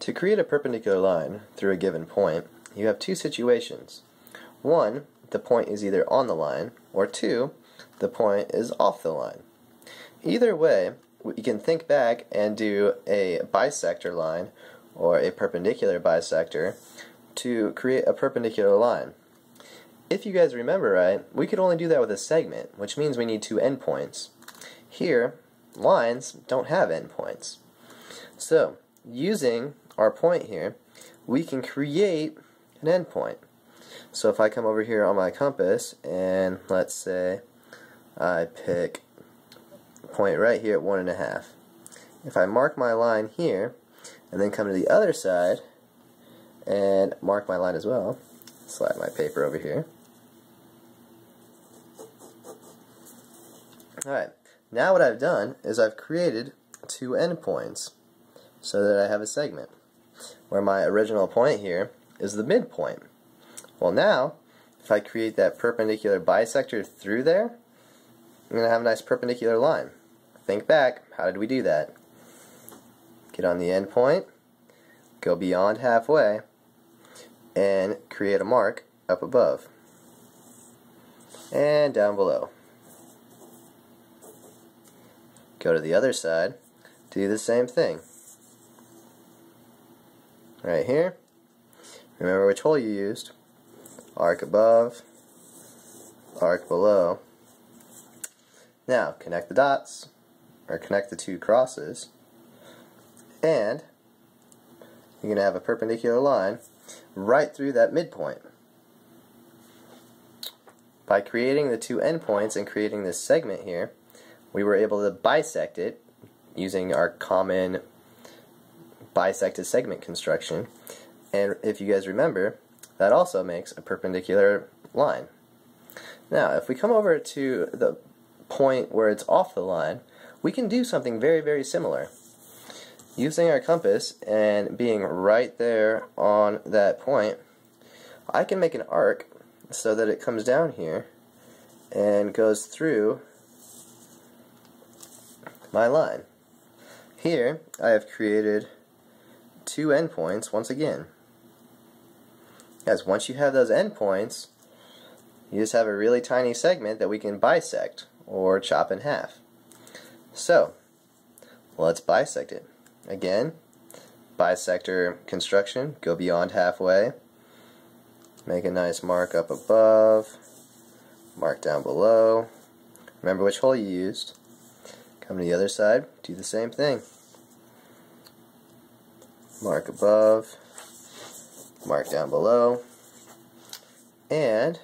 To create a perpendicular line through a given point, you have two situations. One, the point is either on the line, or two, the point is off the line. Either way, we can think back and do a bisector line or a perpendicular bisector to create a perpendicular line. If you guys remember right, we could only do that with a segment, which means we need two endpoints. Here, lines don't have endpoints. So, using our point here, we can create an endpoint. So if I come over here on my compass and let's say I pick point right here at one and a half. If I mark my line here and then come to the other side and mark my line as well, slide my paper over here. Alright, now what I've done is I've created two endpoints so that I have a segment where my original point here is the midpoint. Well now, if I create that perpendicular bisector through there, I'm going to have a nice perpendicular line. Think back, how did we do that? Get on the endpoint, go beyond halfway, and create a mark up above and down below. Go to the other side, do the same thing right here. Remember which hole you used. Arc above, arc below. Now connect the dots, or connect the two crosses, and you're going to have a perpendicular line right through that midpoint. By creating the two endpoints and creating this segment here, we were able to bisect it using our common bisected segment construction. And if you guys remember, that also makes a perpendicular line. Now, if we come over to the point where it's off the line, we can do something very, very similar. Using our compass and being right there on that point, I can make an arc so that it comes down here and goes through my line. Here, I have created two endpoints once again. As once you have those endpoints, you just have a really tiny segment that we can bisect or chop in half. So, let's bisect it. Again, bisector construction, go beyond halfway, make a nice mark up above, mark down below. Remember which hole you used. Come to the other side, do the same thing mark above, mark down below, and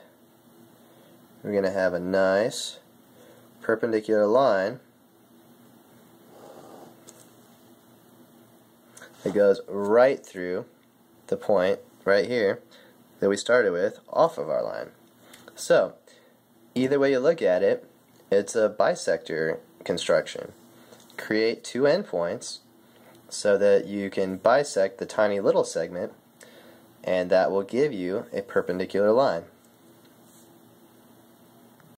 we're going to have a nice perpendicular line that goes right through the point right here that we started with off of our line. So, either way you look at it, it's a bisector construction. Create two endpoints so that you can bisect the tiny little segment and that will give you a perpendicular line.